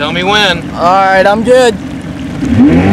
Tell me when. All right, I'm good.